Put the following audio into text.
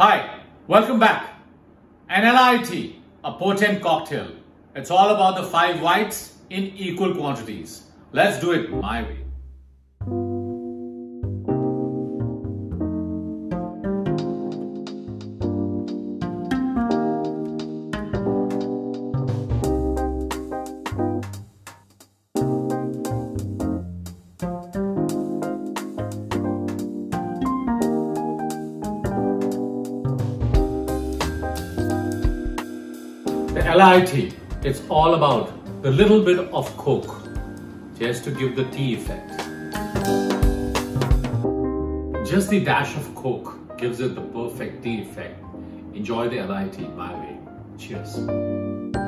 Hi, welcome back. An LIT, a potent cocktail. It's all about the five whites in equal quantities. Let's do it my way. The LIT, it's all about the little bit of Coke just to give the tea effect. Just the dash of Coke gives it the perfect tea effect. Enjoy the LIT my way. Cheers.